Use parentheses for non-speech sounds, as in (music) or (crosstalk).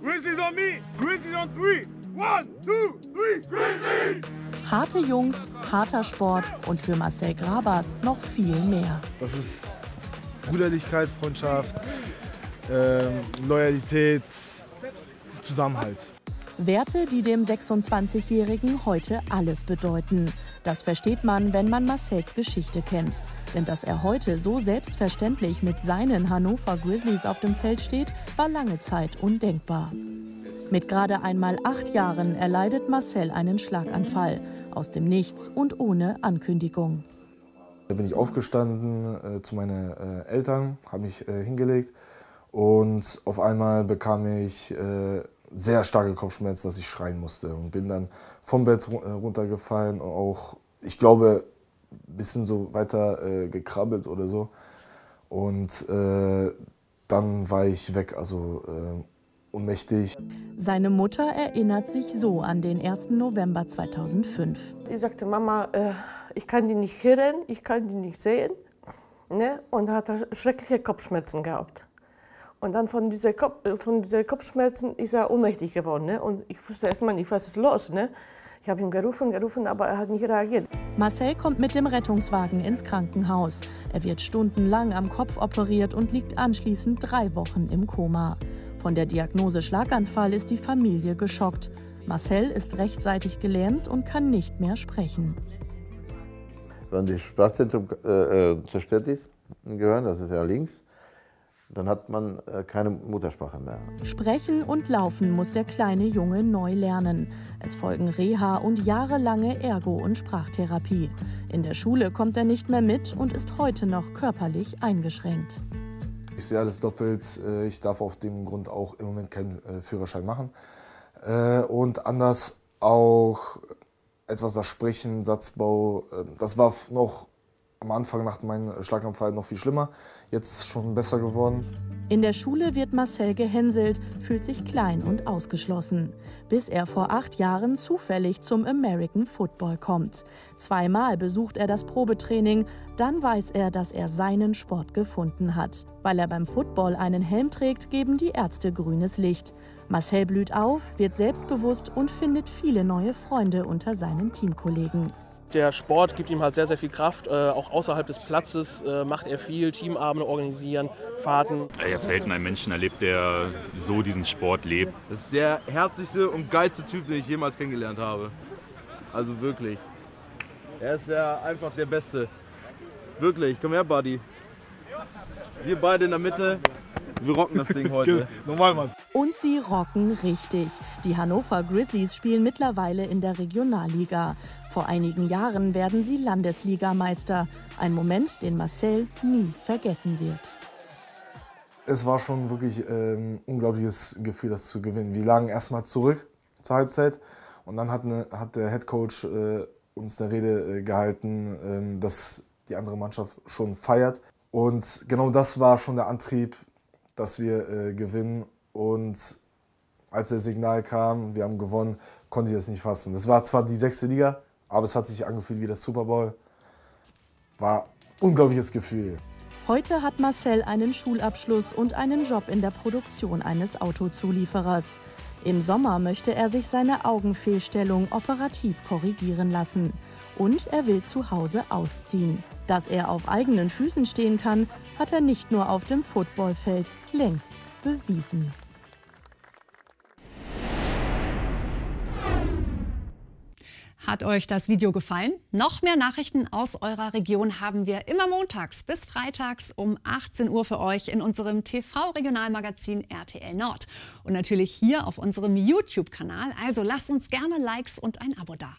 Grizzlies on me! Grizzlies on three! One, two, three! Grizzlies! Harte Jungs, harter Sport und für Marcel Grabas noch viel mehr. Das ist Brüderlichkeit, Freundschaft, ähm, Loyalität, Zusammenhalt. Werte, die dem 26-Jährigen heute alles bedeuten. Das versteht man, wenn man Marcells Geschichte kennt. Denn dass er heute so selbstverständlich mit seinen Hannover Grizzlies auf dem Feld steht, war lange Zeit undenkbar. Mit gerade einmal acht Jahren erleidet Marcel einen Schlaganfall. Aus dem Nichts und ohne Ankündigung. Da bin ich aufgestanden äh, zu meinen äh, Eltern, habe mich äh, hingelegt und auf einmal bekam ich äh, sehr starke Kopfschmerzen, dass ich schreien musste und bin dann vom Bett äh, runtergefallen auch, ich glaube, bisschen so weiter äh, gekrabbelt oder so. Und dann war ich weg, also ohnmächtig. Seine Mutter erinnert sich so an den 1. November 2005. Ich sagte, Mama, äh, ich kann die nicht hören, ich kann die nicht sehen. Ne? Und hat schreckliche Kopfschmerzen gehabt. Und dann von diesen Kopf, äh, von diese Kopfschmerzen ist er ohnmächtig geworden. Ne? Und ich wusste erstmal nicht, was ist los. Ne? Ich habe ihn gerufen, gerufen, aber er hat nicht reagiert. Marcel kommt mit dem Rettungswagen ins Krankenhaus. Er wird stundenlang am Kopf operiert und liegt anschließend drei Wochen im Koma. Von der Diagnose Schlaganfall ist die Familie geschockt. Marcel ist rechtzeitig gelähmt und kann nicht mehr sprechen. Wenn das Sprachzentrum äh, äh, zerstört ist, im das ist ja links, dann hat man äh, keine Muttersprache mehr. Sprechen und Laufen muss der kleine Junge neu lernen. Es folgen Reha und jahrelange Ergo- und Sprachtherapie. In der Schule kommt er nicht mehr mit und ist heute noch körperlich eingeschränkt. Ich sehe alles doppelt. Äh, ich darf auf dem Grund auch im Moment keinen äh, Führerschein machen. Und anders auch etwas das Sprechen, Satzbau, das war noch am Anfang nach meinem Schlaganfall noch viel schlimmer. Jetzt schon besser geworden. In der Schule wird Marcel gehänselt, fühlt sich klein und ausgeschlossen, bis er vor acht Jahren zufällig zum American Football kommt. Zweimal besucht er das Probetraining, dann weiß er, dass er seinen Sport gefunden hat. Weil er beim Football einen Helm trägt, geben die Ärzte grünes Licht. Marcel blüht auf, wird selbstbewusst und findet viele neue Freunde unter seinen Teamkollegen. Der Sport gibt ihm halt sehr, sehr viel Kraft. Äh, auch außerhalb des Platzes äh, macht er viel, Teamabende organisieren, Fahrten. Ich habe selten einen Menschen erlebt, der so diesen Sport lebt. Das ist der herzlichste und geilste Typ, den ich jemals kennengelernt habe. Also wirklich. Er ist ja einfach der Beste. Wirklich. Komm her, Buddy. Wir beide in der Mitte. Wir rocken das Ding (laughs) heute. Normal, Mann. Und sie rocken richtig. Die Hannover Grizzlies spielen mittlerweile in der Regionalliga. Vor einigen Jahren werden sie Landesligameister. Ein Moment, den Marcel nie vergessen wird. Es war schon wirklich ein ähm, unglaubliches Gefühl, das zu gewinnen. Wir lagen erstmal zurück zur Halbzeit und dann hat, eine, hat der Head Coach äh, uns eine Rede äh, gehalten, äh, dass die andere Mannschaft schon feiert. Und genau das war schon der Antrieb, dass wir äh, gewinnen. Und als der Signal kam, wir haben gewonnen, konnte ich das nicht fassen. Das war zwar die sechste Liga, aber es hat sich angefühlt wie das Super Bowl. War ein unglaubliches Gefühl. Heute hat Marcel einen Schulabschluss und einen Job in der Produktion eines Autozulieferers. Im Sommer möchte er sich seine Augenfehlstellung operativ korrigieren lassen. Und er will zu Hause ausziehen. Dass er auf eigenen Füßen stehen kann, hat er nicht nur auf dem Footballfeld längst bewiesen. Hat euch das Video gefallen? Noch mehr Nachrichten aus eurer Region haben wir immer montags bis freitags um 18 Uhr für euch in unserem TV-Regionalmagazin RTL Nord. Und natürlich hier auf unserem YouTube-Kanal. Also lasst uns gerne Likes und ein Abo da.